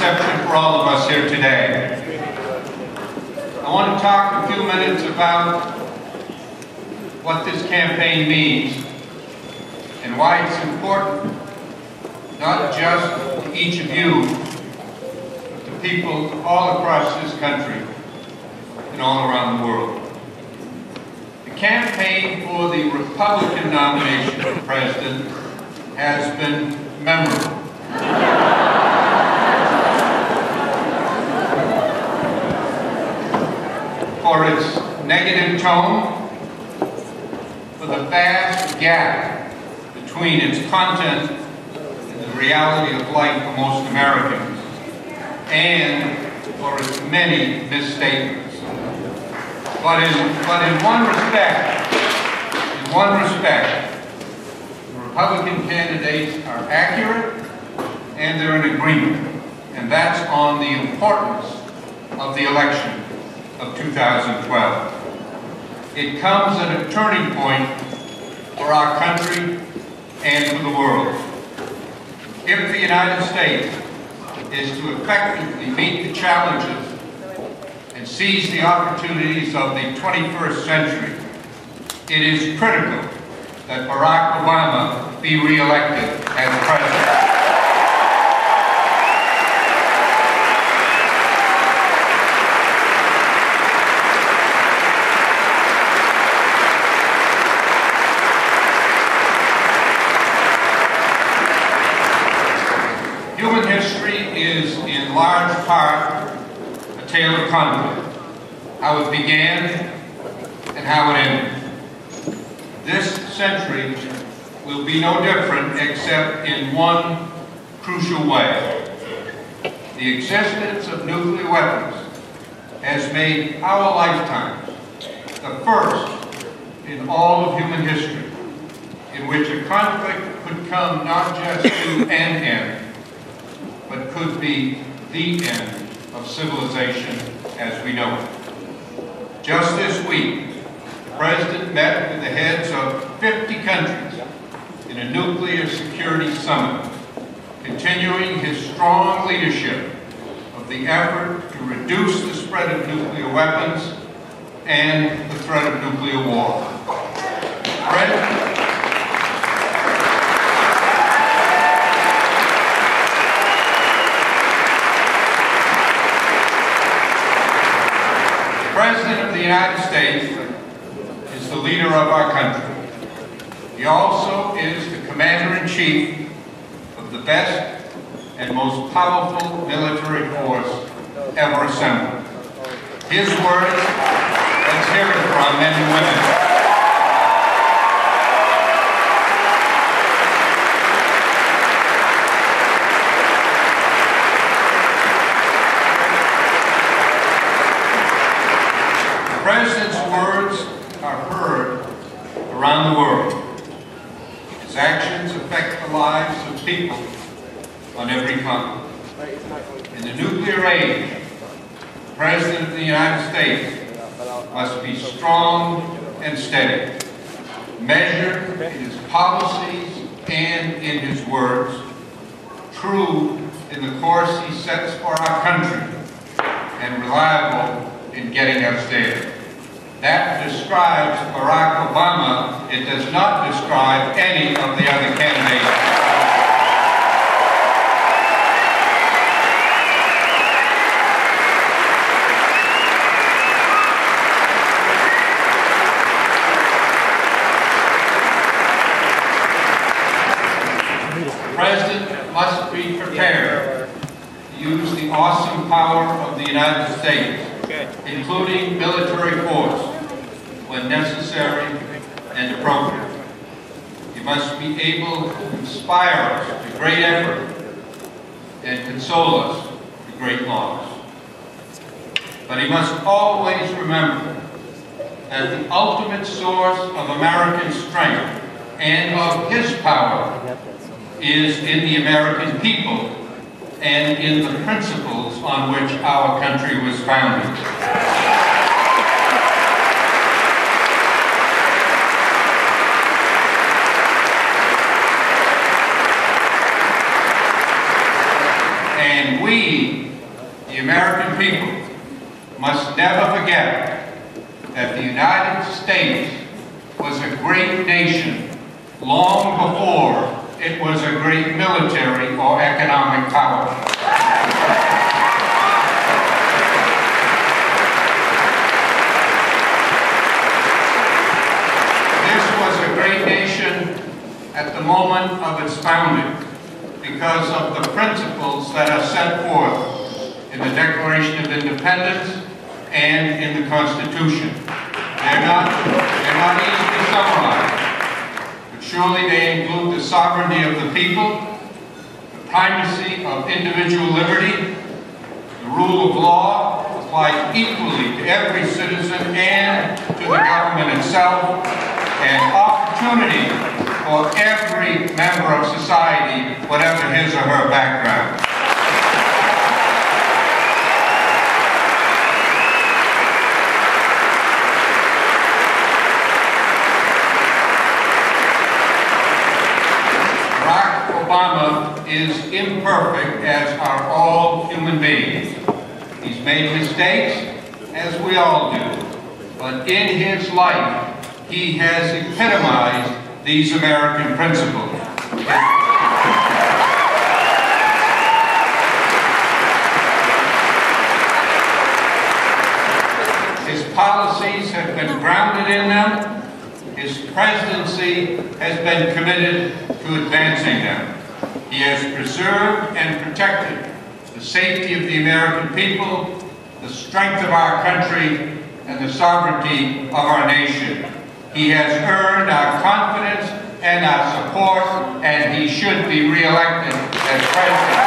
for all of us here today. I want to talk a few minutes about what this campaign means and why it's important, not just to each of you, but to people all across this country and all around the world. The campaign for the Republican nomination for president has been memorable. For its negative tone, for the vast gap between its content and the reality of life for most Americans, and for its many misstatements. But in, but in one respect, in one respect, the Republican candidates are accurate and they're in agreement, and that's on the importance of the election of 2012. It comes at a turning point for our country and for the world. If the United States is to effectively meet the challenges and seize the opportunities of the 21st century, it is critical that Barack Obama be reelected as president. Human history is in large part a tale of conflict, how it began and how it ended. This century will be no different except in one crucial way. The existence of nuclear weapons has made our lifetimes the first in all of human history in which a conflict could come not just to an end, but could be the end of civilization as we know it. Just this week, the President met with the heads of 50 countries in a nuclear security summit, continuing his strong leadership of the effort to reduce the spread of nuclear weapons and the threat of nuclear war. President President of the United States is the leader of our country. He also is the Commander-in-Chief of the best and most powerful military force ever assembled. His words, let's hear it for our men and women. The President's words are heard around the world. His actions affect the lives of people on every continent. In the nuclear age, the President of the United States must be strong and steady, measured in his policies and in his words, true in the course he sets for our country, and reliable in getting us there. That describes Barack Obama. It does not describe any of the other candidates. The President must be prepared to use the awesome power of the United States including military force, when necessary and appropriate. He must be able to inspire us to great effort and console us to great loss. But he must always remember that the ultimate source of American strength and of his power is in the American people and in the principles on which our country was founded. was a great nation long before it was a great military or economic power. This was a great nation at the moment of its founding because of the principles that are set forth in the Declaration of Independence and in the Constitution. They're not, they're not easily summarized, but surely they include the sovereignty of the people, the primacy of individual liberty, the rule of law applied equally to every citizen and to the government itself, and opportunity for every member of society, whatever his or her background. Barack Obama is imperfect, as are all human beings. He's made mistakes, as we all do. But in his life, he has epitomized these American principles. His policies have been grounded in them. His presidency has been committed to advancing them. He has preserved and protected the safety of the American people, the strength of our country, and the sovereignty of our nation. He has earned our confidence and our support, and he should be reelected as president.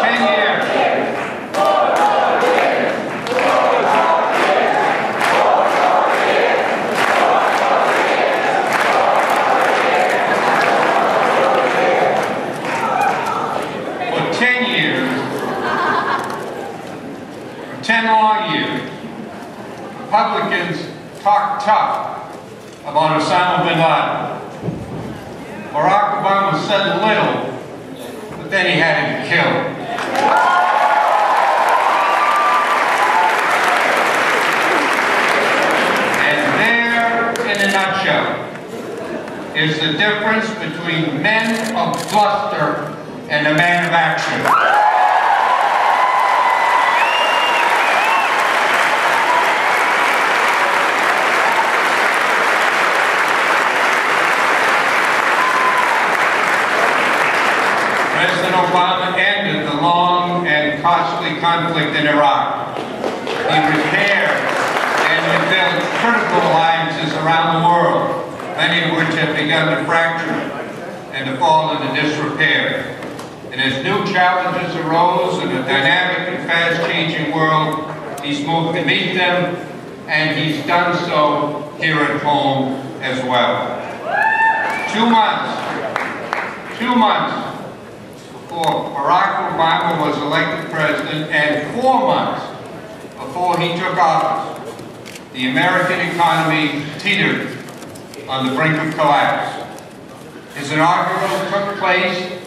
Ten years. For ten years, for ten long years, Republicans talked tough about Osama bin Laden. Barack Obama said little, but then he had him killed. And there, in a nutshell, is the difference between men of bluster and a man of action. President Obama ended the long and costly conflict in Iraq. He repaired and rebuilt critical alliances around the world, many of which have begun to fracture and to fall into disrepair. And as new challenges arose in a dynamic and fast-changing world, he's moved to meet them, and he's done so here at home as well. Two months, two months before Barack Obama was elected president and four months before he took office, the American economy teetered on the brink of collapse. His inaugural took place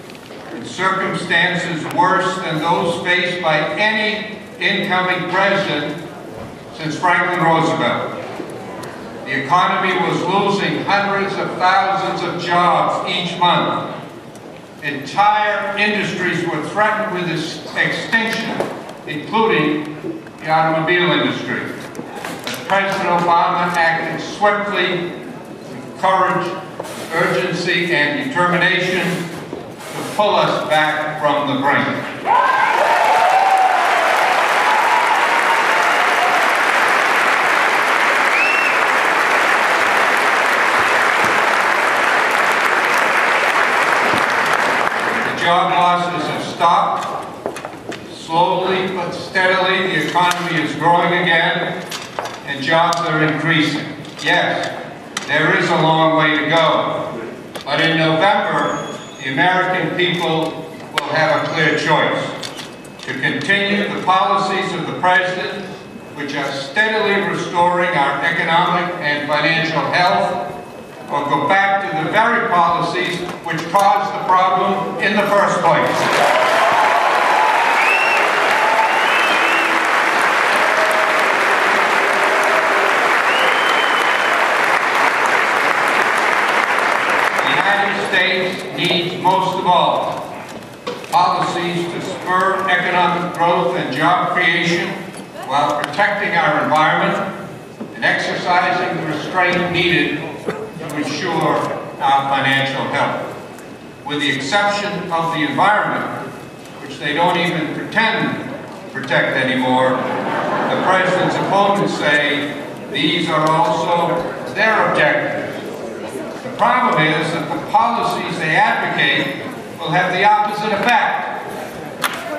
in circumstances worse than those faced by any incoming president since Franklin Roosevelt. The economy was losing hundreds of thousands of jobs each month. Entire industries were threatened with extinction, including the automobile industry. President Obama acted swiftly, courage, urgency, and determination to pull us back from the brink. The job losses have stopped. Slowly but steadily, the economy is growing again and jobs are increasing. Yes, there is a long way to go. But in November, the American people will have a clear choice. To continue the policies of the President, which are steadily restoring our economic and financial health, or go back to the very policies which caused the problem in the first place. States needs most of all policies to spur economic growth and job creation while protecting our environment and exercising the restraint needed to ensure our financial health. With the exception of the environment, which they don't even pretend to protect anymore, the President's opponents say these are also their objectives. The problem is that the policies they advocate will have the opposite effect.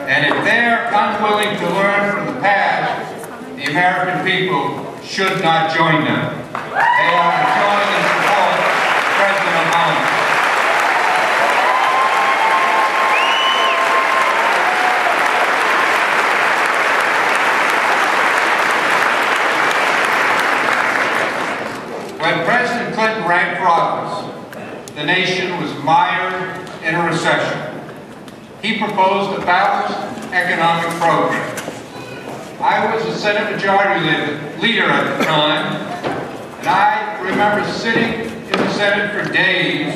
And if they're unwilling to learn from the past, the American people should not join them. They are in support of President Obama. When President Clinton ran for office, the nation was mired in a recession. He proposed a balanced economic program. I was a Senate Majority Leader at the time, and I remember sitting in the Senate for days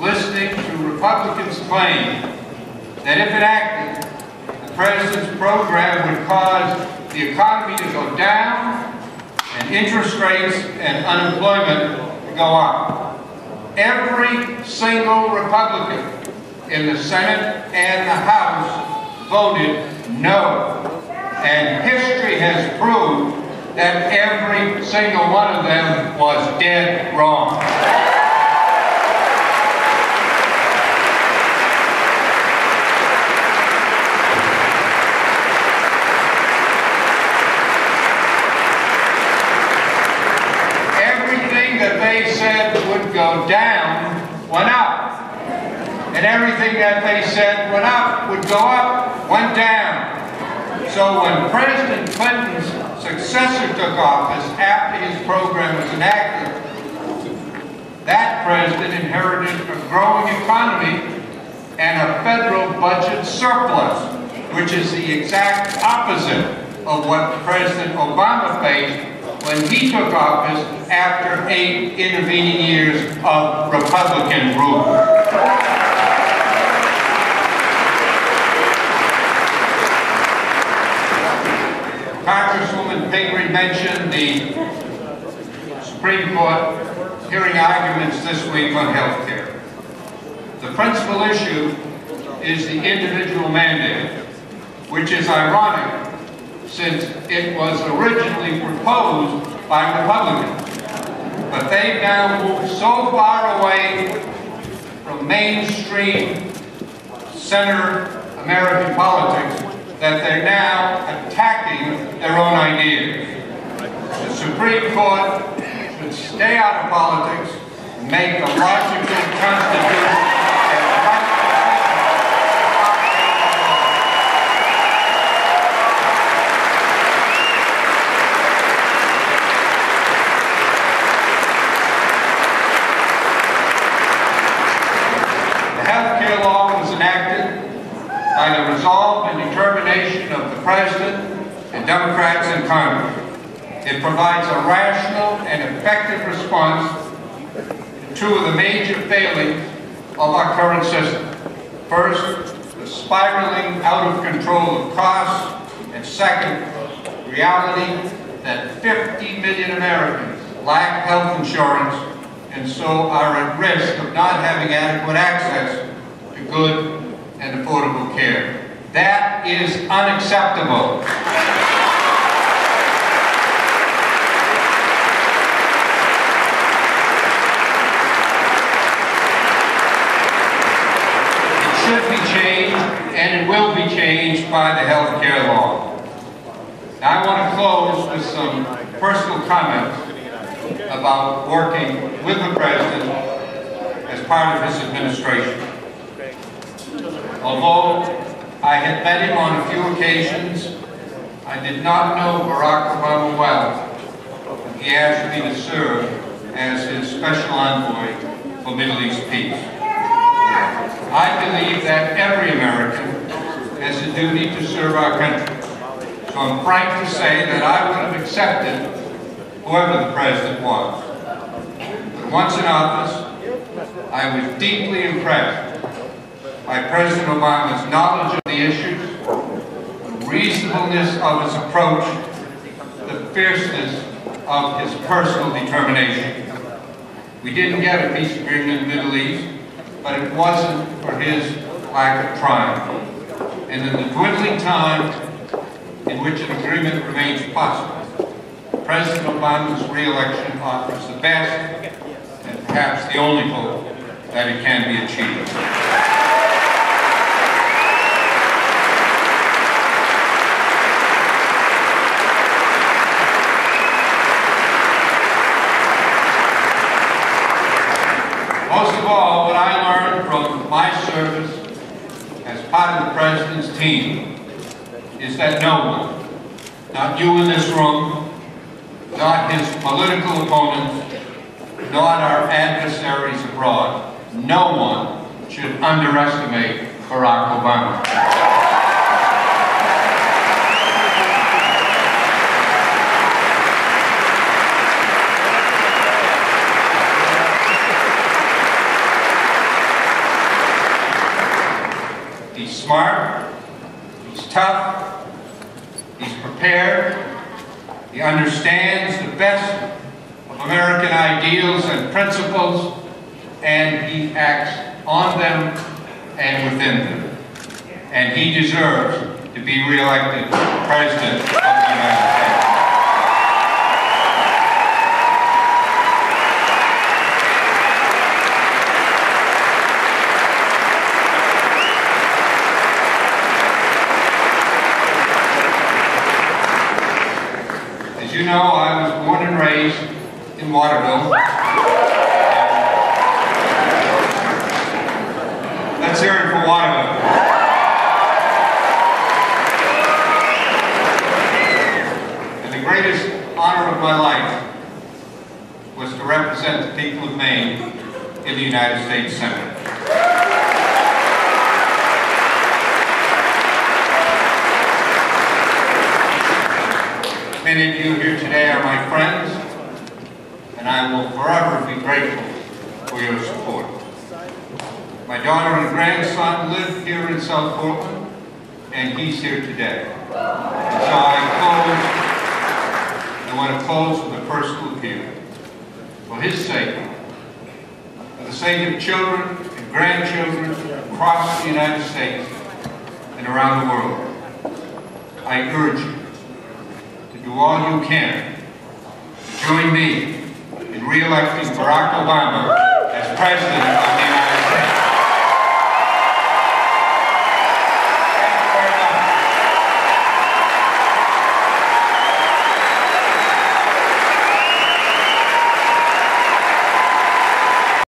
listening to Republicans claim that if enacted, the President's program would cause the economy to go down and interest rates and unemployment to go up. Every single Republican in the Senate and the House voted no. And history has proved that every single one of them was dead wrong. go down went up. And everything that they said went up, would go up, went down. So when President Clinton's successor took office after his program was enacted, that president inherited a growing economy and a federal budget surplus, which is the exact opposite of what President Obama faced when he took office after eight intervening years of Republican rule. Congresswoman Pingree mentioned the Supreme Court hearing arguments this week on health care. The principal issue is the individual mandate, which is ironic since it was originally proposed by Republicans. But they've now moved so far away from mainstream center American politics that they're now attacking their own ideas. The Supreme Court should stay out of politics, make a logical constitution by the resolve and determination of the President and Democrats in Congress. It provides a rational and effective response to two of the major failings of our current system. First, the spiraling out of control of costs, and second, the reality that 50 million Americans lack health insurance and so are at risk of not having adequate access to good and affordable care. That is unacceptable. It should be changed, and it will be changed by the health care law. Now I want to close with some personal comments about working with the President as part of his administration. Although I had met him on a few occasions, I did not know Barack Obama well. He asked me to serve as his special envoy for Middle East peace. I believe that every American has a duty to serve our country. So I'm frank to say that I would have accepted whoever the president was. But once in office, I was deeply impressed by President Obama's knowledge of the issues, the reasonableness of his approach, the fierceness of his personal determination. We didn't get a peace agreement in the Middle East, but it wasn't for his lack of trying. And in the dwindling time in which an agreement remains possible, President Obama's re-election offers the best and perhaps the only hope that it can be achieved. Most of all, what I learned from my service as part of the President's team is that no one, not you in this room, not his political opponents, not our adversaries abroad, no one should underestimate Barack Obama. He's smart, he's tough, he's prepared, he understands the best of American ideals and principles, and he acts on them and within them. And he deserves to be reelected President of the United States. Know, I was born and raised in Waterville. Let's hear it for Waterville. And the greatest honor of my life was to represent the people of Maine in the United States Senate. Many of you here today are my friends, and I will forever be grateful for your support. My daughter and grandson live here in South Portland, and he's here today. And so I close, I want to close with a personal appeal. For his sake, for the sake of children and grandchildren across the United States and around the world, I urge you do all you can join me in re-electing Barack Obama as President